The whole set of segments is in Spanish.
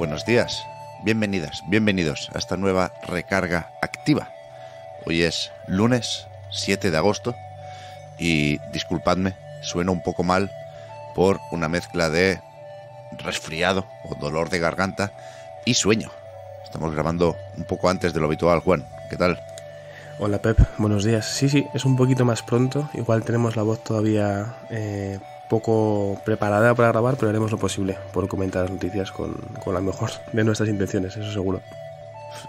buenos días, bienvenidas, bienvenidos a esta nueva recarga activa. Hoy es lunes 7 de agosto y disculpadme, suena un poco mal por una mezcla de resfriado o dolor de garganta y sueño. Estamos grabando un poco antes de lo habitual, Juan. ¿Qué tal? Hola Pep, buenos días. Sí, sí, es un poquito más pronto. Igual tenemos la voz todavía eh, poco preparada para grabar, pero haremos lo posible por comentar las noticias con, con la mejor de nuestras intenciones, eso seguro.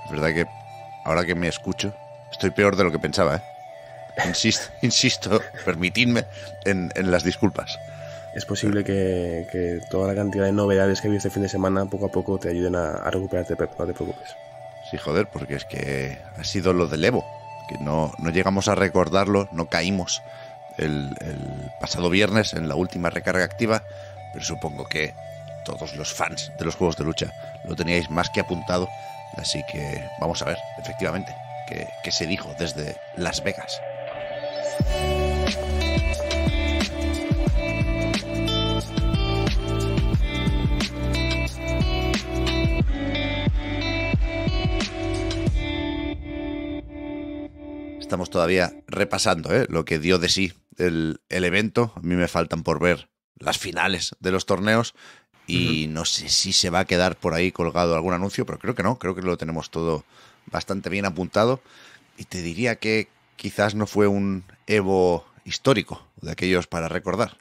Es verdad que ahora que me escucho, estoy peor de lo que pensaba, ¿eh? Insisto, insisto permitidme en, en las disculpas. Es posible que, que, toda la cantidad de novedades que visto este fin de semana poco a poco te ayuden a, a recuperarte, Pep, no te preocupes. Sí, joder, porque es que ha sido lo del Evo, que no, no llegamos a recordarlo, no caímos el, pasado viernes en la última recarga activa, pero supongo que todos los fans de los juegos de lucha lo teníais más que apuntado, así que vamos a ver, efectivamente, qué, qué se dijo desde Las Vegas. Estamos todavía repasando ¿eh? lo que dio de sí el, el, evento. A mí me faltan por ver las finales de los torneos y uh -huh. no sé si se va a quedar por ahí colgado algún anuncio, pero creo que no, creo que lo tenemos todo bastante bien apuntado. Y te diría que quizás no fue un Evo histórico, de aquellos para recordar.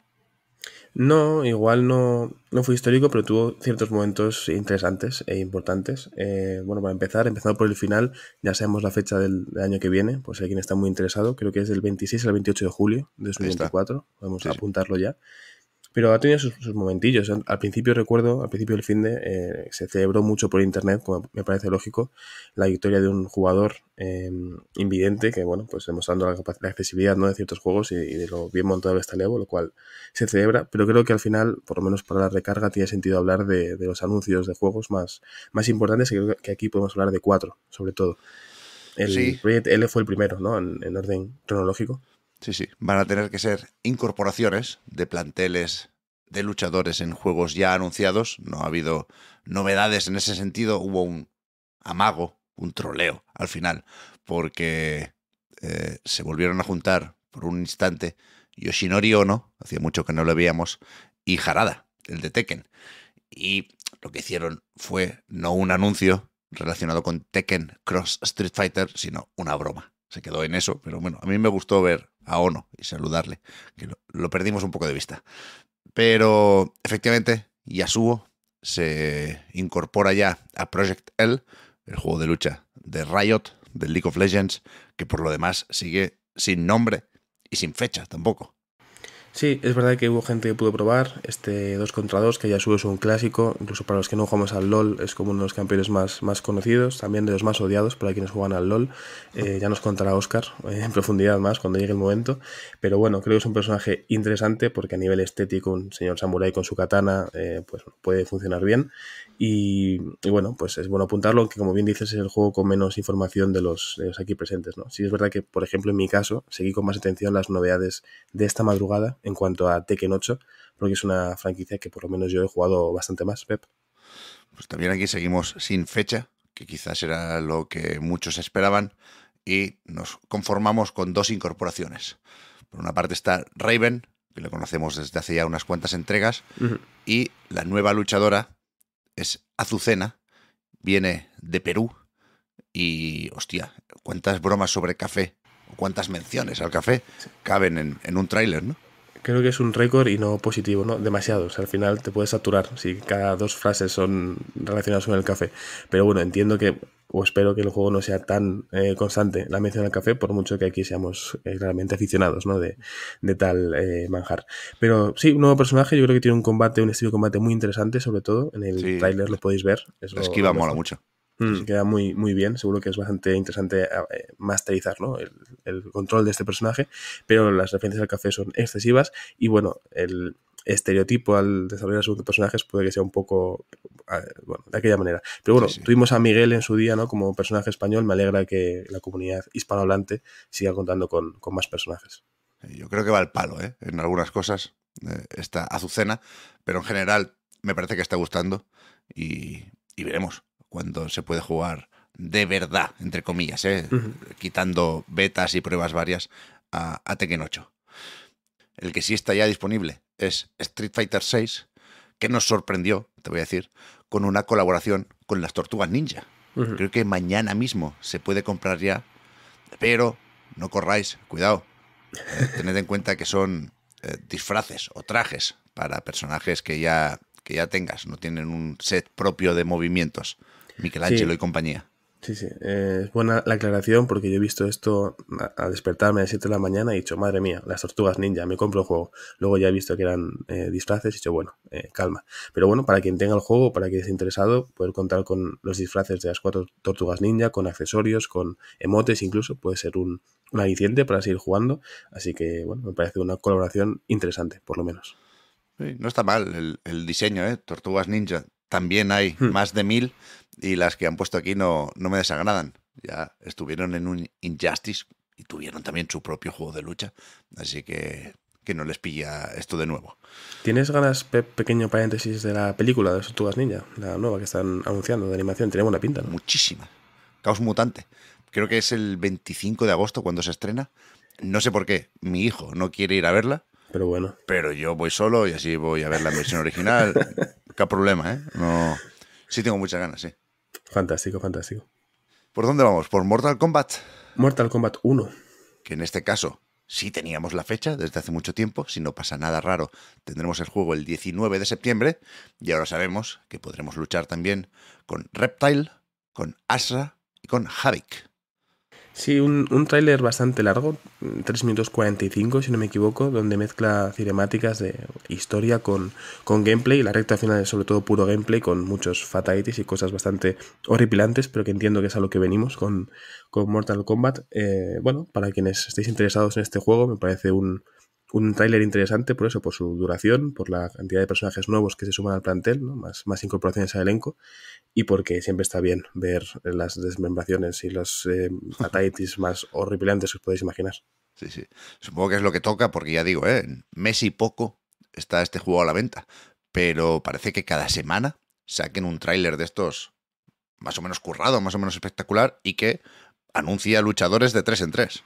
No, igual no, no fue histórico, pero tuvo ciertos momentos interesantes e importantes. Eh, bueno, para empezar, empezando por el final, ya sabemos la fecha del, del, año que viene, pues si alguien está muy interesado, creo que es del 26 al 28 de julio de 2024, podemos sí, apuntarlo ya. Pero ha tenido sus, sus, momentillos. Al principio recuerdo, al principio del fin de, eh, se celebró mucho por internet, como me parece lógico, la victoria de un jugador eh, invidente que, bueno, pues demostrando la, la accesibilidad ¿no? de ciertos juegos y, y, de lo bien montado que está el Evo, lo cual se celebra. Pero creo que al final, por lo menos para la recarga, tiene sentido hablar de, de los anuncios de juegos más, más importantes. Y creo que aquí podemos hablar de cuatro, sobre todo. El sí. Project L fue el primero, ¿no? En, en orden cronológico. Sí, sí. Van a tener que ser incorporaciones de planteles de luchadores en juegos ya anunciados. No ha habido novedades en ese sentido. Hubo un amago, un troleo al final, porque eh, se volvieron a juntar por un instante Yoshinori Ono, hacía mucho que no lo veíamos, y Harada, el de Tekken. Y lo que hicieron fue no un anuncio relacionado con Tekken Cross Street Fighter, sino una broma. Se quedó en eso, pero bueno, a mí me gustó ver a Ono y saludarle, que lo, lo perdimos un poco de vista. Pero efectivamente, Yasuo se incorpora ya a Project L, el juego de lucha de Riot, del League of Legends, que por lo demás sigue sin nombre y sin fecha tampoco. Sí, es verdad que hubo gente que pudo probar este 2 contra 2, que Yasuo es un clásico, incluso para los que no jugamos al LoL es como uno de los campeones más, más conocidos, también de los más odiados para quienes juegan al LoL. Eh, ya nos contará Oscar eh, en profundidad más cuando llegue el momento, pero bueno, creo que es un personaje interesante porque a nivel estético un señor samurai con su katana eh, pues puede funcionar bien y, y, bueno, pues es bueno apuntarlo, que como bien dices es el juego con menos información de los, de los aquí presentes. ¿no? Sí es verdad que, por ejemplo, en mi caso, seguí con más atención las novedades de esta madrugada en cuanto a Tekken 8, porque es una franquicia que por lo menos yo he jugado bastante más, Pep. Pues también aquí seguimos sin fecha, que quizás era lo que muchos esperaban, y nos conformamos con dos incorporaciones. Por una parte está Raven, que lo conocemos desde hace ya unas cuantas entregas, uh -huh. y la nueva luchadora es Azucena, viene de Perú y, hostia, cuántas bromas sobre café, o cuántas menciones al café caben en, en un tráiler, ¿no? Creo que es un récord y no positivo, ¿no? Demasiado. O sea, al final te puedes saturar si cada dos frases son relacionadas con el café. Pero bueno, entiendo que, o espero que el juego no sea tan eh, constante la mención al café, por mucho que aquí seamos eh, realmente aficionados, ¿no? De, de tal eh, manjar. Pero sí, un nuevo personaje, yo creo que tiene un combate, un estilo de combate muy interesante, sobre todo. En el sí. tráiler lo podéis ver. Es esquiva mola mucho. Mm, queda muy, muy bien, seguro que es bastante interesante eh, masterizar ¿no? el, el, control de este personaje, pero las referencias al café son excesivas y bueno, el estereotipo al desarrollar sus personajes puede que sea un poco eh, bueno, de aquella manera. Pero bueno, sí, sí. tuvimos a Miguel en su día ¿no? como personaje español, me alegra que la comunidad hispanohablante siga contando con, con más personajes. Yo creo que va al palo, ¿eh? En algunas cosas, eh, esta Azucena, pero en general me parece que está gustando y, y veremos cuándo se puede jugar de verdad, entre comillas, ¿eh? quitando betas y pruebas varias a, a Tekken 8. El que sí está ya disponible es Street Fighter VI, que nos sorprendió, te voy a decir, con una colaboración con las Tortugas Ninja. Creo que mañana mismo se puede comprar ya, pero no corráis, cuidado. Eh, tened en cuenta que son eh, disfraces o trajes para personajes que ya, que ya tengas, no tienen un set propio de movimientos. Michelangelo y compañía. Sí, sí, eh, es buena la aclaración porque yo he visto esto a, despertarme a las 7 de la mañana y he dicho, madre mía, las tortugas ninja, me compro el juego. Luego ya he visto que eran eh, disfraces y he dicho, bueno, eh, calma. Pero bueno, para quien tenga el juego, para quien esté interesado, poder contar con los disfraces de las cuatro tortugas ninja, con accesorios, con emotes incluso, puede ser un, un aliciente para seguir jugando. Así que, bueno, me parece una colaboración interesante, por lo menos. no está mal el, diseño, ¿eh? Tortugas ninja. También hay hmm. más de mil y las que han puesto aquí no, no me desagradan. Ya estuvieron en un Injustice y tuvieron también su propio juego de lucha, así que que no les pilla esto de nuevo. ¿Tienes ganas, pequeño paréntesis, de la película de Tortugas Ninja, la nueva que están anunciando de animación? Tiene buena pinta, ¿no? Muchísima. Caos Mutante. Creo que es el 25 de agosto cuando se estrena. No sé por qué. Mi hijo no quiere ir a verla. Pero bueno. Pero yo voy solo y así voy a ver la versión original. Qué problema, ¿eh? No. Sí tengo muchas ganas, sí. Fantástico, fantástico. ¿Por dónde vamos? ¿Por Mortal Kombat? Mortal Kombat 1. Que en este caso sí teníamos la fecha desde hace mucho tiempo. Si no pasa nada raro, tendremos el juego el 19 de septiembre. Y ahora sabemos que podremos luchar también con Reptile, con Asra y con Havik. Sí, un, un tráiler bastante largo, 3 minutos 45 si no me equivoco, donde mezcla cinemáticas de historia con, con gameplay. La recta final es sobre todo puro gameplay con muchos fatalities y cosas bastante horripilantes, pero que entiendo que es a lo que venimos con, con Mortal Kombat. Eh, bueno, para quienes estéis interesados en este juego, me parece un, un tráiler interesante por eso, por su duración, por la cantidad de personajes nuevos que se suman al plantel, ¿no? más, más incorporaciones al elenco, y porque siempre está bien ver las desmembraciones y los eh, más horripilantes que os podéis imaginar. Sí, sí. Supongo que es lo que toca, porque ya digo, ¿eh? en mes y poco está este juego a la venta, pero parece que cada semana saquen un tráiler de estos más o menos currado, más o menos espectacular, y que anuncia luchadores de tres en tres.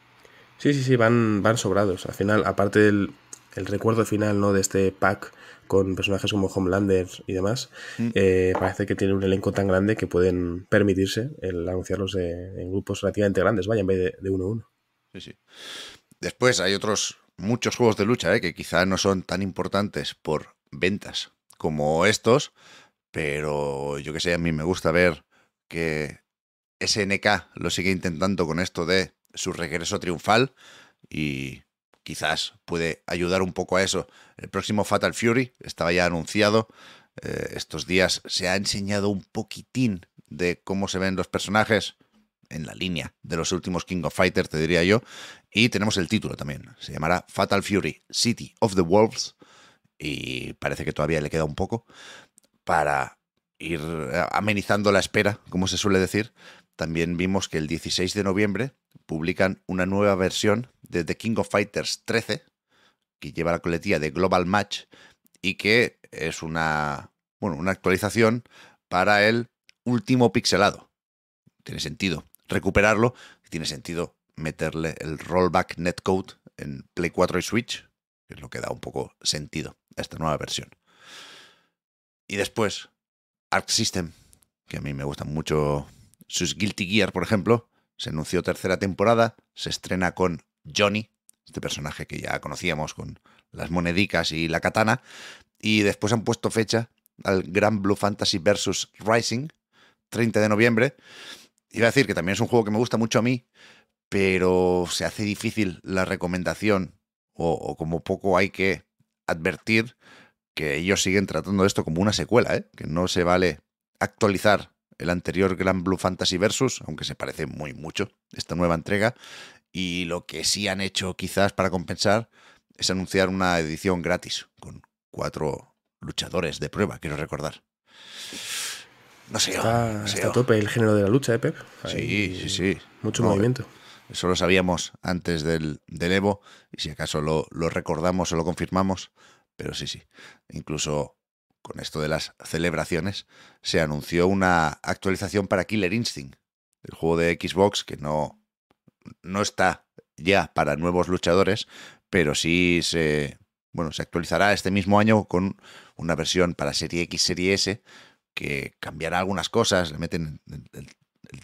Sí, sí, sí, van, van sobrados. Al final, aparte del el recuerdo final ¿no? de este pack con personajes como Homelander y demás, mm. eh, parece que tiene un elenco tan grande que pueden permitirse el anunciarlos en grupos relativamente grandes, vaya, en vez de, uno a uno. Sí, sí. Después hay otros muchos juegos de lucha ¿eh? que quizá no son tan importantes por ventas como estos, pero yo que sé, a mí me gusta ver que SNK lo sigue intentando con esto de su regreso triunfal y quizás puede ayudar un poco a eso. El próximo Fatal Fury estaba ya anunciado. Eh, estos días se ha enseñado un poquitín de cómo se ven los personajes en la línea de los últimos King of Fighters, te diría yo. Y tenemos el título también. Se llamará Fatal Fury City of the Wolves. Y parece que todavía le queda un poco para ir amenizando la espera, como se suele decir. También vimos que el 16 de noviembre publican una nueva versión de The King of Fighters 13, que lleva la coletilla de Global Match y que es una, bueno, una actualización para el último pixelado. Tiene sentido recuperarlo, tiene sentido meterle el rollback netcode en Play 4 y Switch, que es lo que da un poco sentido a esta nueva versión. Y después, Arc System, que a mí me gustan mucho sus Guilty Gear, por ejemplo, se anunció tercera temporada, se estrena con Johnny, este personaje que ya conocíamos con las monedicas y la katana, y después han puesto fecha al Grand Blue Fantasy vs. Rising, 30 de noviembre. Iba a decir que también es un juego que me gusta mucho a mí, pero se hace difícil la recomendación, o, como poco hay que advertir que ellos siguen tratando esto como una secuela, ¿eh? que no se vale actualizar el anterior Grand Blue Fantasy Versus, aunque se parece muy mucho esta nueva entrega. Y lo que sí han hecho quizás para compensar es anunciar una edición gratis con cuatro luchadores de prueba, quiero recordar. No sé. Está, a tope el género de la lucha, ¿eh, Pep? sí, sí, sí. Mucho movimiento. Eso lo sabíamos antes del, del Evo y si acaso lo, lo recordamos o lo confirmamos. Pero sí, sí. Incluso con esto de las celebraciones, se anunció una actualización para Killer Instinct, el juego de Xbox que no, no está ya para nuevos luchadores, pero sí se, bueno, se actualizará este mismo año con una versión para Serie X, Serie S, que cambiará algunas cosas, le meten el,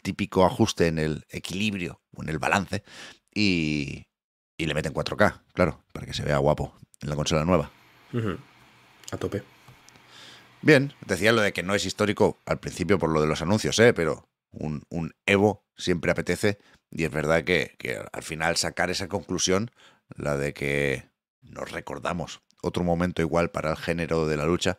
típico ajuste en el equilibrio o en el balance y, y le meten 4K, claro, para que se vea guapo en la consola nueva. A tope. Bien, decía lo de que no es histórico al principio por lo de los anuncios, ¿eh? pero un, un Evo siempre apetece y es verdad que, que al final sacar esa conclusión, la de que nos recordamos otro momento igual para el género de la lucha,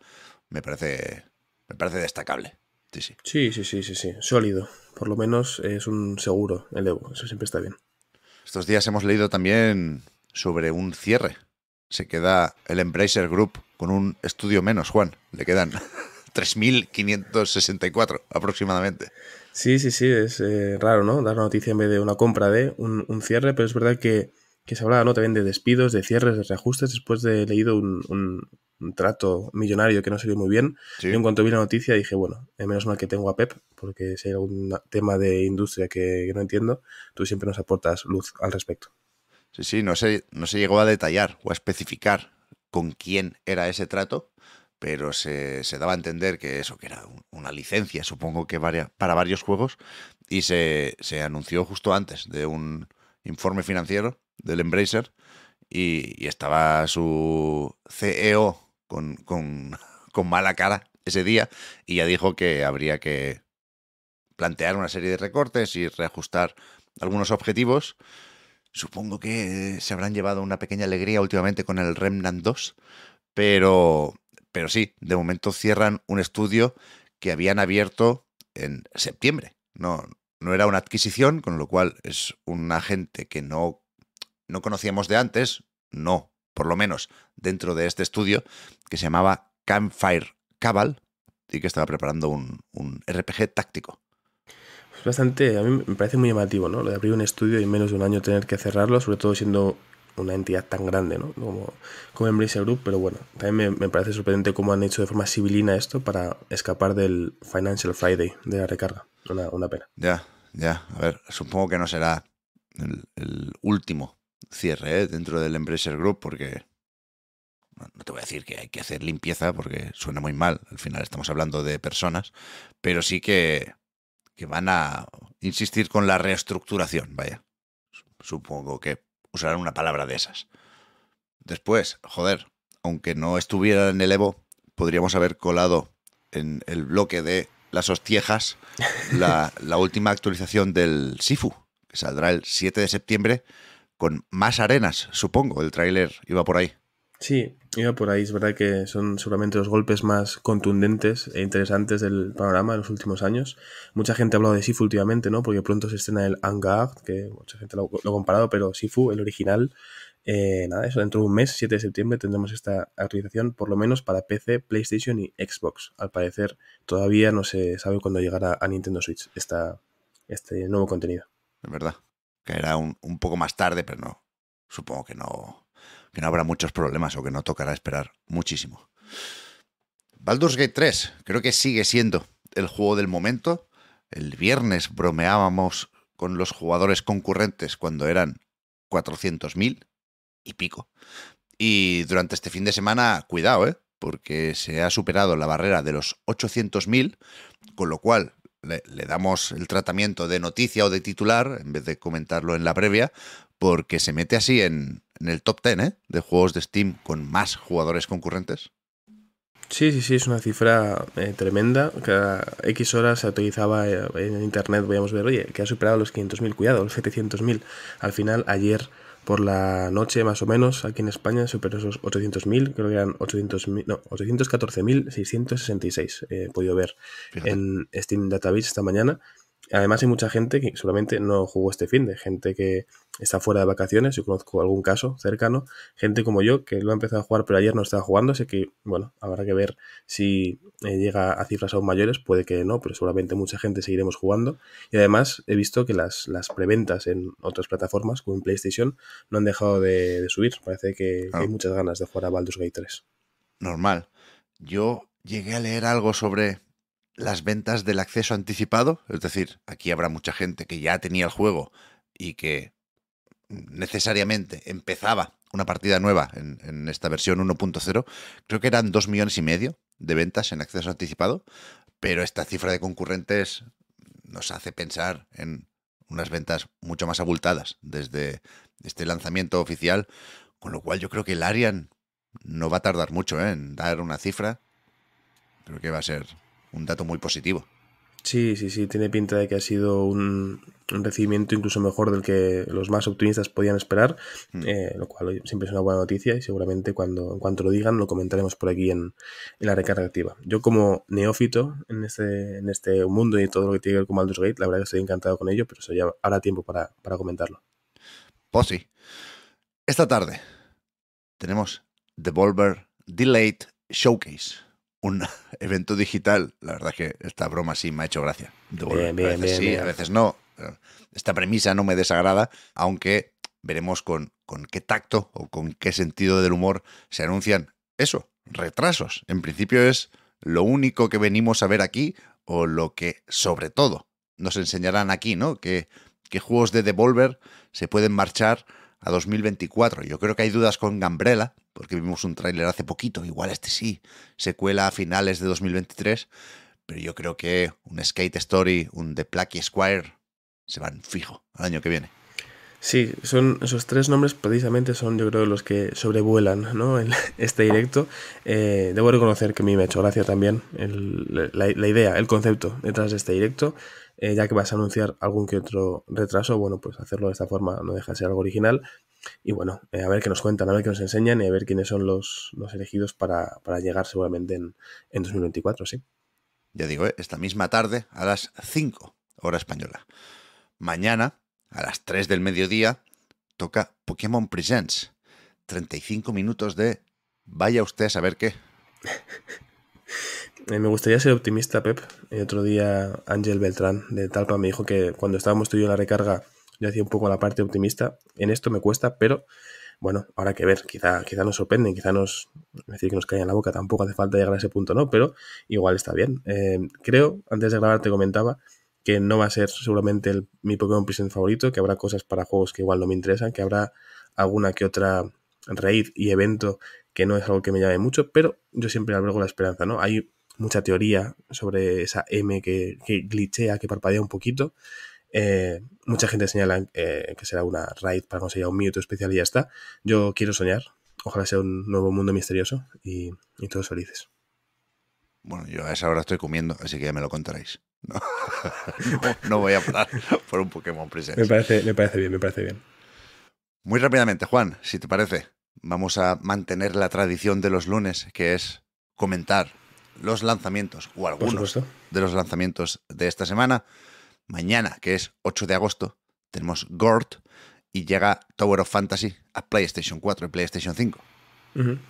me parece, me parece destacable. Sí, sí. Sí, sí, sí, sí, sí. Sólido. Por lo menos es un seguro el Evo. Eso siempre está bien. Estos días hemos leído también sobre un cierre. Se queda el Embracer Group con un estudio menos, Juan. Le quedan 3.564 aproximadamente. Sí, sí, sí, es eh, raro, ¿no? Dar una noticia en vez de una compra de un, un cierre, pero es verdad que, que se hablaba, ¿no? También de despidos, de cierres, de reajustes, después de leído un, un- un trato millonario que no salió muy bien. Sí. Y en cuanto vi la noticia dije, bueno, eh, menos mal que tengo a Pep, porque si hay algún tema de industria que, que no entiendo, tú siempre nos aportas luz al respecto. Sí, sí, no se, no se llegó a detallar o a especificar con quién era ese trato, pero se, se daba a entender que eso, que era un- una licencia, supongo que varia- para varios juegos, y se, se anunció justo antes de un informe financiero del Embracer, y, y estaba su CEO con, con, con mala cara ese día, y ya dijo que habría que plantear una serie de recortes y reajustar algunos objetivos. Supongo que se habrán llevado una pequeña alegría últimamente con el Remnant 2, pero, pero sí, de momento cierran un estudio que habían abierto en septiembre. No, no era una adquisición, con lo cual es un agente que no, no conocíamos de antes, no, por lo menos dentro de este estudio, que se llamaba Campfire Cabal y que estaba preparando un, un RPG táctico. Es bastante, a mí me parece muy llamativo, ¿no? Lo de abrir un estudio y en menos de un año tener que cerrarlo, sobre todo siendo una entidad tan grande, ¿no? Como, como Embracer Group, pero bueno, también me, parece sorprendente cómo han hecho de forma civilina esto para escapar del Financial Friday de la recarga. Una, una pena. Ya, ya. A ver, supongo que no será el, último cierre ¿eh? dentro del Embracer Group, porque no te voy a decir que hay que hacer limpieza, porque suena muy mal. Al final estamos hablando de personas, pero sí que, que van a insistir con la reestructuración, vaya. Supongo que usarán una palabra de esas. Después, joder, aunque no estuviera en el Evo, podríamos haber colado en el bloque de las hostiejas la, la última actualización del Sifu, que saldrá el 7 de septiembre con más arenas, supongo. El tráiler iba por ahí. Sí, iba por ahí. Es verdad que son seguramente los golpes más contundentes e interesantes del panorama en los últimos años. Mucha gente ha hablado de Sifu últimamente, ¿no? Porque pronto se estrena el Angard, que mucha gente lo, ha comparado, pero Sifu, el original, eh, nada, eso dentro de un mes, 7 de septiembre, tendremos esta actualización, por lo menos para PC, PlayStation y Xbox. Al parecer, todavía no se sabe cuándo llegará a Nintendo Switch esta, este nuevo contenido. Es verdad. Caerá un, un poco más tarde, pero no. Supongo que no, que no habrá muchos problemas o que no tocará esperar muchísimo. Baldur's Gate 3 creo que sigue siendo el juego del momento. El viernes bromeábamos con los jugadores concurrentes cuando eran 400.000 y pico. Y durante este fin de semana, cuidado, ¿eh? porque se ha superado la barrera de los 800.000, con lo cual le, le, damos el tratamiento de noticia o de titular en vez de comentarlo en la previa, porque se mete así en, en el top 10 ¿eh? de juegos de Steam con más jugadores concurrentes. Sí, sí, sí, es una cifra eh, tremenda. Cada X horas se actualizaba eh, en internet, podíamos ver, oye, que ha superado los 500.000, cuidado, los 700.000. Al final, ayer por la noche, más o menos, aquí en España superó esos 800.000, creo que eran 800.000, no, 814.666, eh, he podido ver Fíjate. en Steam Database esta mañana. Además hay mucha gente que solamente no jugó este fin de gente que está fuera de vacaciones, yo conozco algún caso cercano, gente como yo que lo ha empezado a jugar pero ayer no estaba jugando, así que bueno, habrá que ver si eh, llega a cifras aún mayores, puede que no, pero seguramente mucha gente seguiremos jugando y además he visto que las, las preventas en otras plataformas como en PlayStation no han dejado de, de subir, parece que, Ah. que hay muchas ganas de jugar a Baldur's Gate 3. Normal. Yo llegué a leer algo sobre las ventas del acceso anticipado, es decir, aquí habrá mucha gente que ya tenía el juego y que necesariamente empezaba una partida nueva en, esta versión 1.0, creo que eran dos millones y medio de ventas en acceso anticipado, pero esta cifra de concurrentes nos hace pensar en unas ventas mucho más abultadas desde este lanzamiento oficial, con lo cual yo creo que el Arian no va a tardar mucho ¿eh? en dar una cifra. Creo que va a ser un dato muy positivo. Sí, sí, sí, tiene pinta de que ha sido un, un recibimiento incluso mejor del que los más optimistas podían esperar, mm. eh, lo cual siempre es una buena noticia y seguramente cuando en cuanto lo digan lo comentaremos por aquí en, en, la recarga activa. Yo como neófito en este, en este mundo y todo lo que tiene que ver con Baldur's Gate, la verdad que estoy encantado con ello, pero eso ya habrá tiempo para, para comentarlo. Pues sí. Esta tarde tenemos Devolver Delayed Showcase un evento digital. La verdad es que esta broma sí me ha hecho gracia. Bien, bien, a veces bien, sí, a veces no. Esta premisa no me desagrada, aunque veremos con, con qué tacto o con qué sentido del humor se anuncian eso, retrasos. En principio es lo único que venimos a ver aquí o lo que sobre todo nos enseñarán aquí, ¿no? Que, que juegos de Devolver se pueden marchar a 2024. Yo creo que hay dudas con Gambrella, porque vimos un tráiler hace poquito, igual este sí, se cuela a finales de 2023, pero yo creo que un Skate Story, un The Plucky Squire, se van fijo al año que viene. Sí, son esos tres nombres precisamente son yo creo los que sobrevuelan ¿no? este directo. Eh, debo reconocer que a mí me ha hecho gracia también el, la, idea, el concepto detrás de este directo. Eh, ya que vas a anunciar algún que otro retraso, bueno, pues hacerlo de esta forma no deja de ser algo original. Y bueno, eh, a ver qué nos cuentan, a ver qué nos enseñan y a ver quiénes son los, los elegidos para, para, llegar seguramente en, en 2024, sí. Ya digo, ¿eh? esta misma tarde a las 5 hora española. Mañana a las 3 del mediodía toca Pokémon Presents. 35 minutos de vaya usted a saber qué. Eh, me gustaría ser optimista, Pep. El otro día Ángel Beltrán de Talpa me dijo que cuando estábamos tú y yo en la recarga yo hacía un poco la parte optimista. En esto me cuesta, pero bueno, ahora que ver, quizá, quizá nos sorprenden, quizá nos, decir que nos cae en la boca, tampoco hace falta llegar a ese punto, ¿no? Pero igual está bien. Eh, creo, antes de grabar te comentaba que no va a ser seguramente el, mi Pokémon Present favorito, que habrá cosas para juegos que igual no me interesan, que habrá alguna que otra raid y evento que no es algo que me llame mucho, pero yo siempre albergo la esperanza, ¿no? Hay mucha teoría sobre esa M que, que glitchea, que parpadea un poquito. Eh, mucha gente señala eh, que será una raid para conseguir un minuto especial y ya está. Yo quiero soñar. Ojalá sea un nuevo mundo misterioso y, y todos felices. Bueno, yo a esa hora estoy comiendo, así que ya me lo contaréis. No, no, no voy a parar por un Pokémon Presents. Me parece, me parece bien, me parece bien. Muy rápidamente, Juan, si te parece, vamos a mantener la tradición de los lunes, que es comentar los lanzamientos o algunos de los lanzamientos de esta semana. Mañana, que es 8 de agosto, tenemos Gort y llega Tower of Fantasy a PlayStation 4 y PlayStation 5.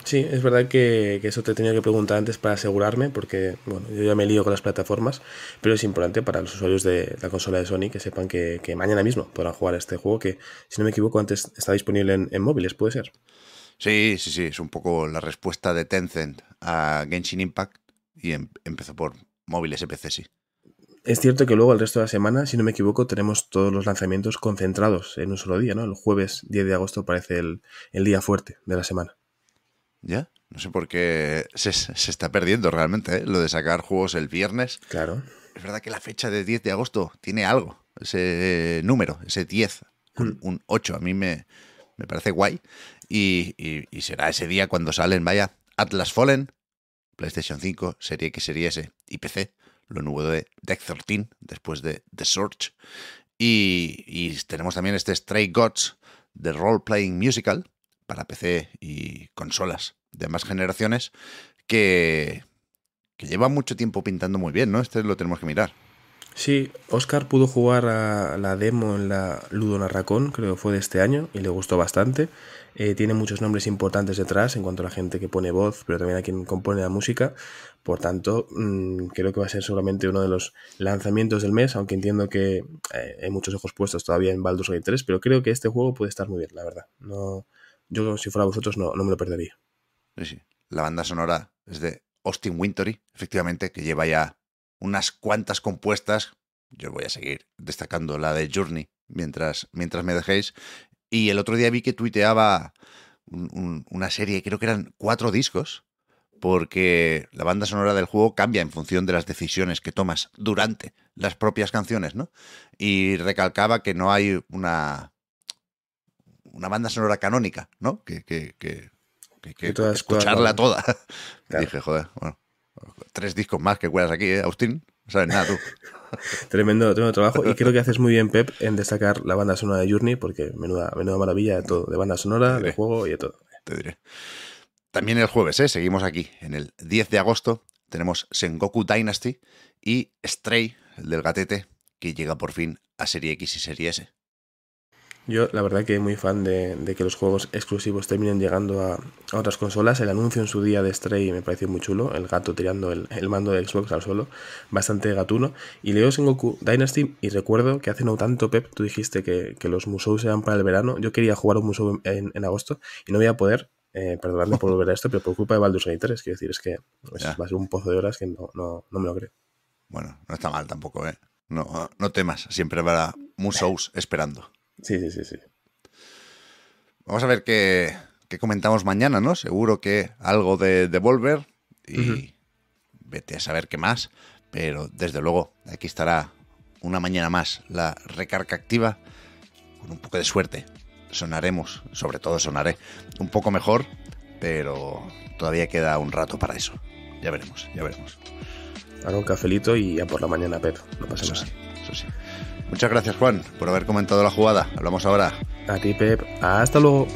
Sí, es verdad que, que, eso te tenía que preguntar antes para asegurarme, porque bueno, yo ya me lío con las plataformas, pero es importante para los usuarios de la consola de Sony que sepan que, que mañana mismo podrán jugar este juego que, si no me equivoco, antes está disponible en, en móviles, ¿puede ser? Sí, sí, sí, es un poco la respuesta de Tencent a Genshin Impact y em empezó por móviles y PC, sí. Es cierto que luego el resto de la semana, si no me equivoco, tenemos todos los lanzamientos concentrados en un solo día, ¿no? El jueves 10 de agosto parece el, el día fuerte de la semana. Ya, no sé por qué se, se está perdiendo realmente ¿eh? lo de sacar juegos el viernes. Claro. Es verdad que la fecha de 10 de agosto tiene algo, ese número, ese 10, un, Mm. un 8, a mí me, me parece guay. Y, y, y, será ese día cuando salen, vaya, Atlas Fallen, PlayStation 5, Serie X, Serie S y PC, lo nuevo de Deck 13, después de The Search. Y, y tenemos también este Stray Gods de Role Playing Musical para PC y consolas de más generaciones que, que lleva mucho tiempo pintando muy bien, ¿no? Este lo tenemos que mirar. Sí, Oscar pudo jugar a la demo en la Ludo Narracón, creo que fue de este año, y le gustó bastante. Eh, tiene muchos nombres importantes detrás en cuanto a la gente que pone voz, pero también a quien compone la música. Por tanto, mmm, creo que va a ser seguramente uno de los lanzamientos del mes, aunque entiendo que eh, hay muchos ojos puestos todavía en Baldur's Gate 3, pero creo que este juego puede estar muy bien, la verdad. No, yo, si fuera vosotros, no, no me lo perdería. Sí, sí. La banda sonora es de Austin Wintory, efectivamente, que lleva ya unas cuantas compuestas. Yo voy a seguir destacando la de Journey mientras, mientras me dejéis. Y el otro día vi que tuiteaba una serie, creo que eran cuatro discos, porque la banda sonora del juego cambia en función de las decisiones que tomas durante las propias canciones, ¿no? Y recalcaba que no hay una, una banda sonora canónica, ¿no? Que, que, que, escucharla toda. Dije, joder, bueno, tres discos más que cuelas aquí, ¿eh, Austin? No sabes nada tú. tremendo, tremendo trabajo. Y creo que haces muy bien, Pep, en destacar la banda sonora de Journey, porque menuda, menuda maravilla de todo, de banda sonora, de juego y de todo. Te diré. También el jueves, ¿eh? seguimos aquí. En el 10 de agosto tenemos Sengoku Dynasty y Stray, el del gatete, que llega por fin a Serie X y Serie S. Yo, la verdad, que muy fan de, que los juegos exclusivos terminen llegando a, otras consolas. El anuncio en su día de Stray me pareció muy chulo. El gato tirando el, mando de Xbox al suelo. Bastante gatuno. Y leo Sengoku Dynasty y recuerdo que hace no tanto, Pep, tú dijiste que, los museos eran para el verano. Yo quería jugar un museo en, en agosto y no voy a poder eh, perdonadme por volver a esto, pero por culpa de Baldur's Gate 3, quiero decir, es que va a ser un pozo de horas que no, no, no, me lo creo. Bueno, no está mal tampoco, ¿eh? No, no temas, siempre habrá Musous esperando. Sí, sí, sí, sí. Vamos a ver qué, qué comentamos mañana, ¿no? Seguro que algo de Devolver y vete a saber qué más, pero desde luego aquí estará una mañana más la recarga activa con un poco de suerte sonaremos, sobre todo sonaré un poco mejor, pero todavía queda un rato para eso. Ya veremos, ya veremos. Ahora un cafelito y ya por la mañana, Pep. No pasa nada. eso sí. Muchas gracias, Juan, por haber comentado la jugada. Hablamos ahora. A ti, Pep. Hasta luego.